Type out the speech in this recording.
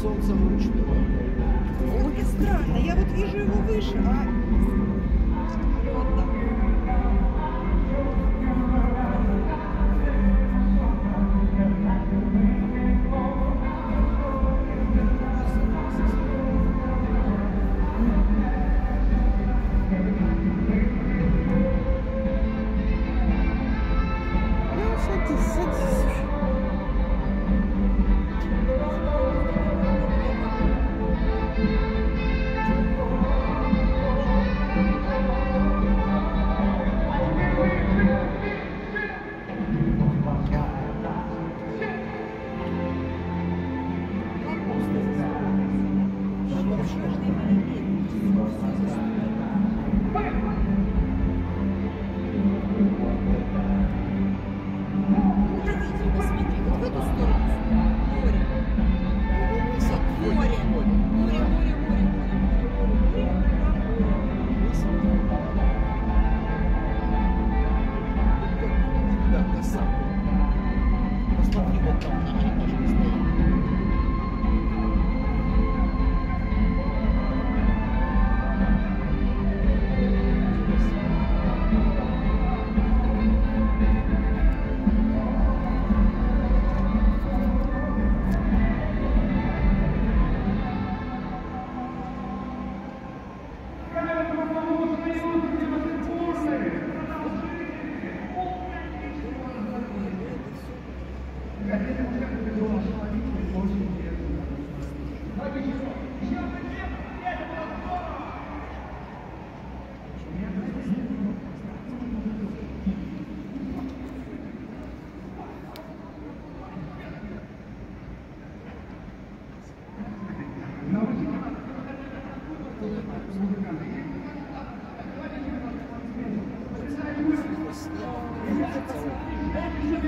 солнцем вручную. Ой, странно, я вот вижу его выше, а was, yeah.